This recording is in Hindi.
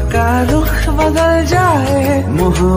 का रुख बदल जाए। मोहब्बत